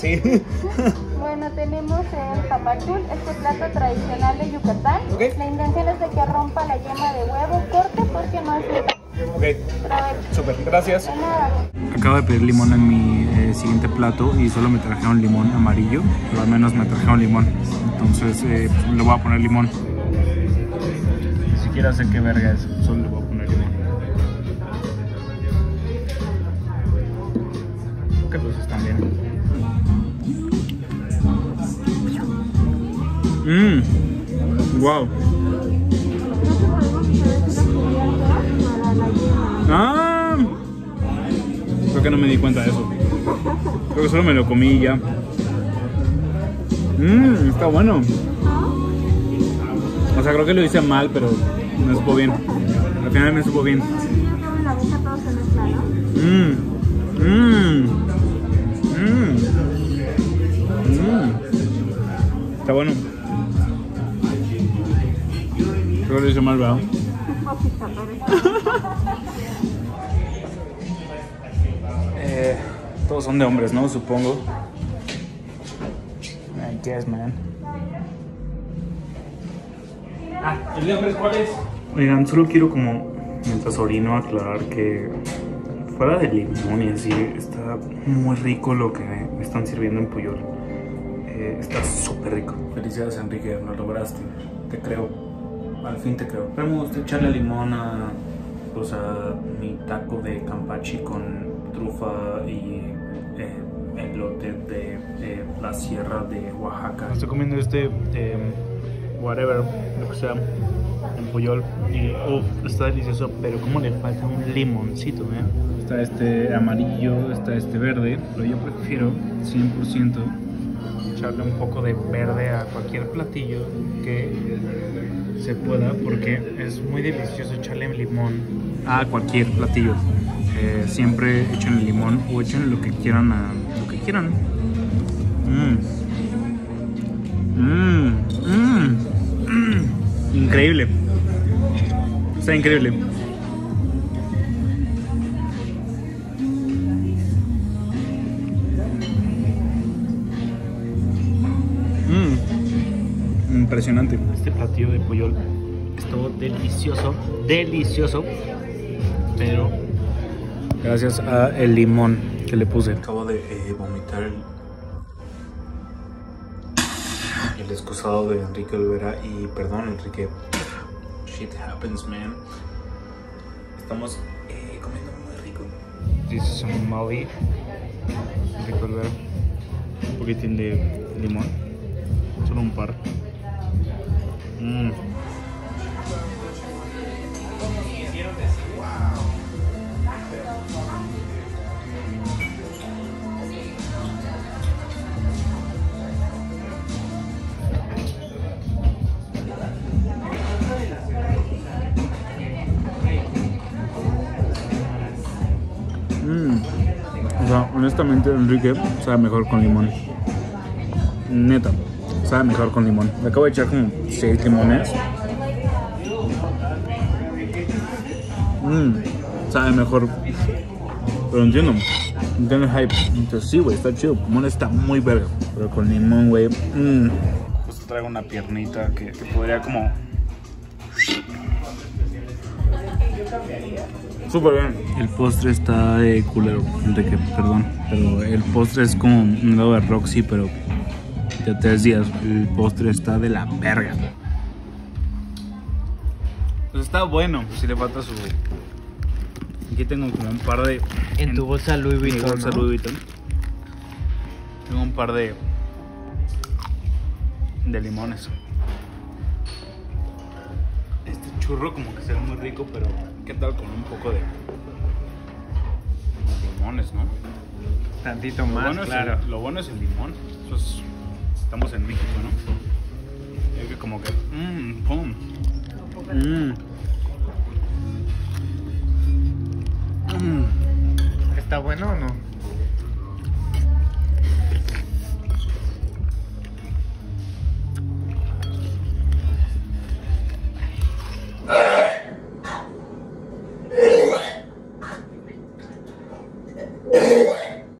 Sí. bueno, tenemos el papachul, este plato tradicional de Yucatán. Okay. La intención es de que rompa la yema de huevo, corte porque no hace... Ok, súper, gracias. Acabo de pedir limón en mi eh, siguiente plato y solo me trajeron limón amarillo, pero al menos me trajeron limón. Entonces eh, le voy a poner limón. Siquiera sé qué verga es, solo le voy a poner. ¿Qué pues están bien? Mmm, wow. Ah, creo que no me di cuenta de eso. Creo que solo me lo comí y ya. Mmm, está bueno. O sea, creo que lo hice mal, pero me supo bien. Al final me supo bien. la boca todo se mezcla, ¿no? Mmm, mmm, mmm, mmm. Está bueno. Creo que lo hice mal, ¿verdad? Eh, todos son de hombres, ¿no? Supongo. I guess, man. Ah, ¿el de hombres cuál es? Oigan, solo quiero como, mientras orino, aclarar que fuera de limón y así, está muy rico lo que me están sirviendo en Puyol. Eh, está súper rico. Felicidades, Enrique, lo lograste. Te creo. Al fin te creo. Pero me gusta echarle limón a, pues, a mi taco de campachi con trufa y eh, elote de eh, la sierra de Oaxaca. Estoy comiendo este, eh, whatever, lo que sea, en Puyol. Y uf, está delicioso, pero como le falta un limoncito, ¿eh? Está este amarillo, está este verde, pero yo prefiero 100% echarle un poco de verde a cualquier platillo que se pueda porque es muy delicioso echarle limón a cualquier platillo. Eh, siempre echen limón o echen lo que quieran a lo que quieran. Mm, mm, mm. Increíble. Está increíble. Mm. Impresionante. Este platillo de pollo estuvo delicioso, delicioso, pero gracias a el limón que le puse. Acabo de eh, vomitar el, el excusado de Enrique Olvera y perdón Enrique, shit happens man. Estamos eh, comiendo muy rico. This is some Maui, Enrique Olvera, un poquitín de limón, solo un par. Mm. Honestamente, Enrique sabe mejor con limón. Neta, sabe mejor con limón. Le acabo de echar como 6 limones. Mm, sabe mejor. Pero entiendo. Entiendo el hype. Entonces, sí, güey, está chido. Limón está muy verga. Pero con limón, güey. Mm. Pues traigo una piernita que podría como. Súper bien. El postre está de culero, Enrique, perdón. Pero el postre es como un helado de Roxy, pero de tres días. El postre está de la verga. Pues está bueno, si le falta su. Aquí tengo como un par de. En tu bolsa Louis mi Vuitton, bolsa ¿no? Louis Vuitton. Tengo un par de. de limones. Churro como que se ve muy rico, pero ¿qué tal con un poco de limones, no? Tantito Lo más, bueno, claro. es el, lo bueno es el limón. Eso es- estamos en México, ¿no? Es que como que. Mmm, pum. Mmm. Mmm. ¿Está bueno o no?